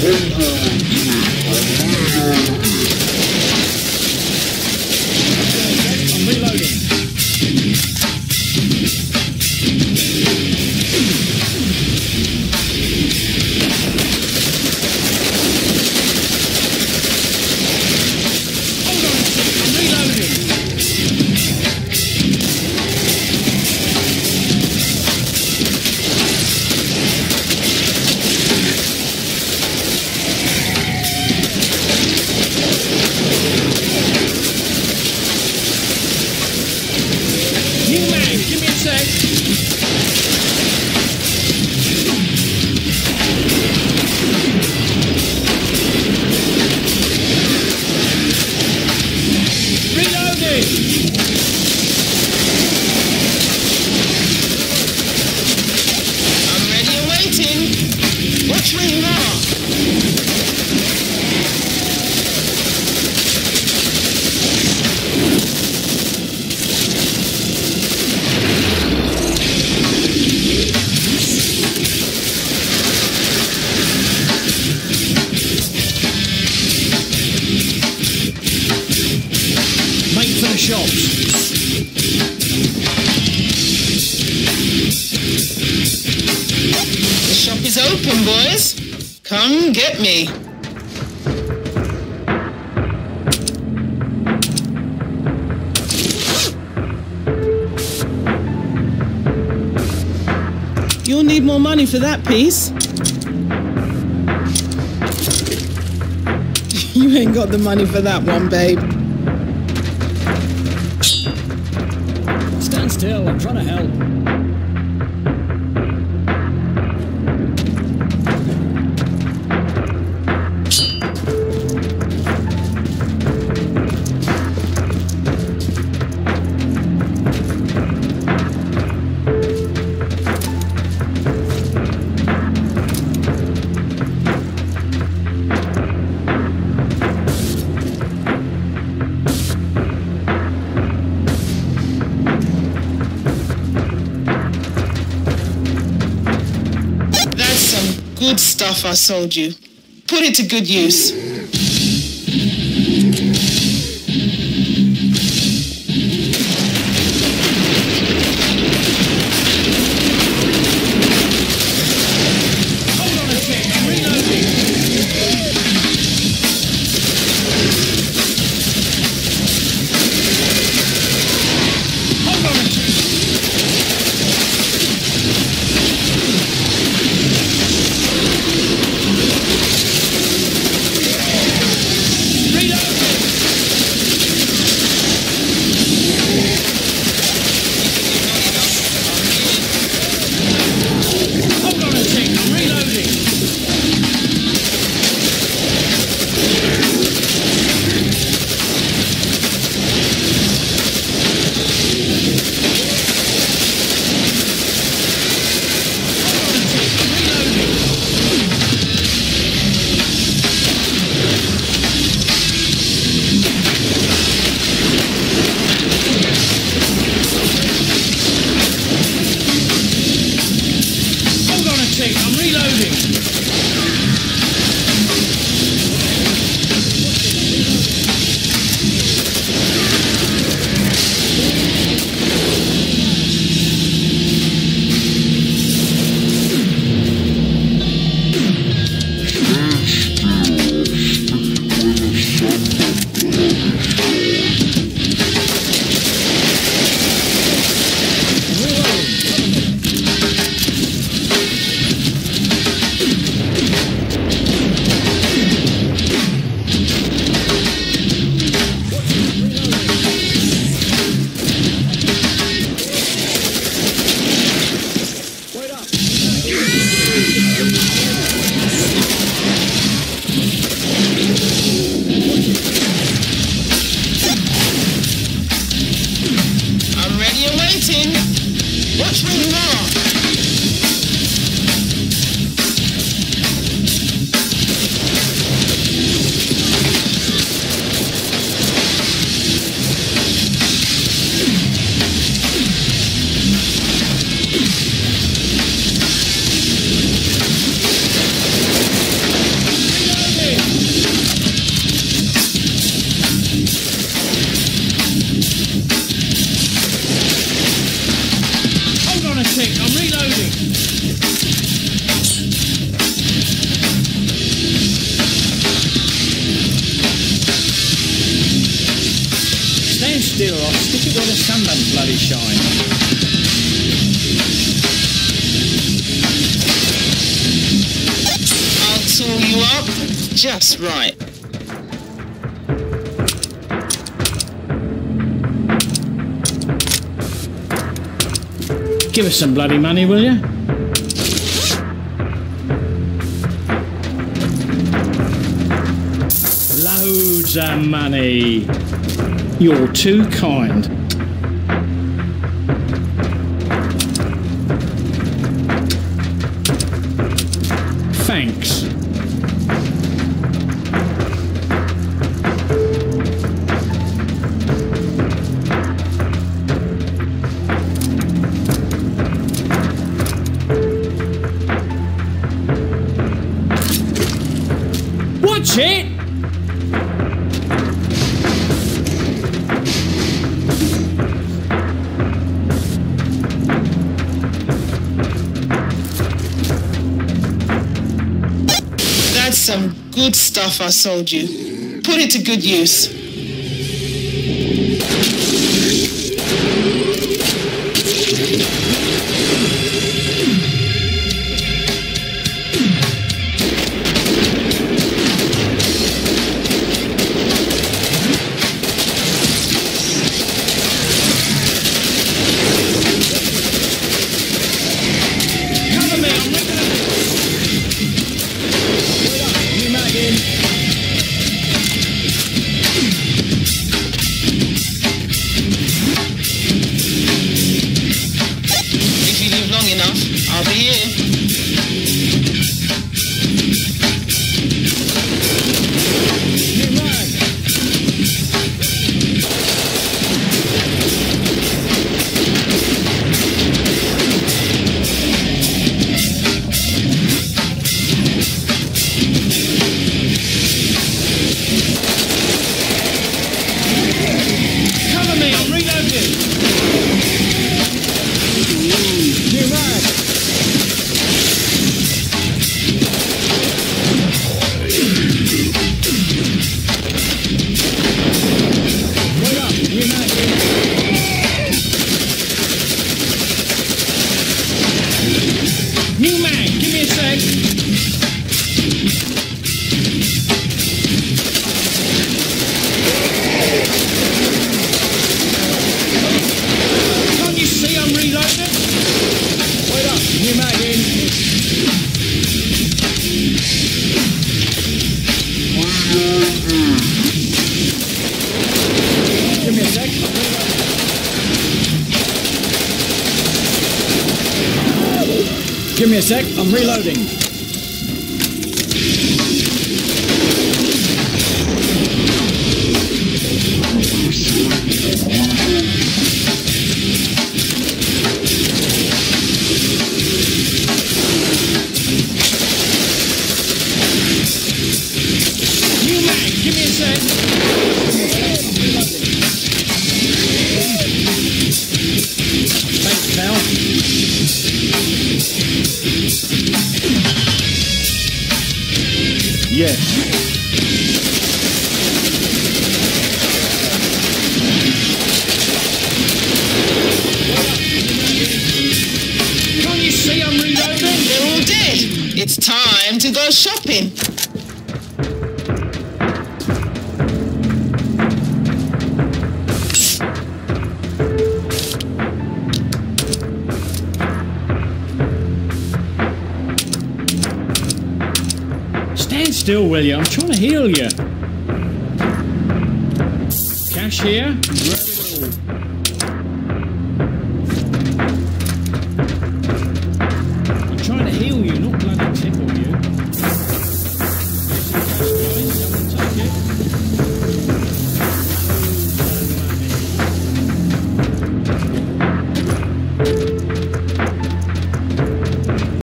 I'm Me. You'll need more money for that piece. you ain't got the money for that one, babe. Stand still, I'm trying to help. Good stuff I sold you. Put it to good use. reloading, I'm reloading. painting what's wrong dealer off. Stick it where the sun don't bloody shine. tool you up just right. Give us some bloody money, will you? Loads of money. You're too kind. Thanks. Watch it! Some good stuff I sold you. Put it to good use. Give me a sec, I'm reloading. It's time to go shopping. Still, will you? I'm trying to heal you. Cash here.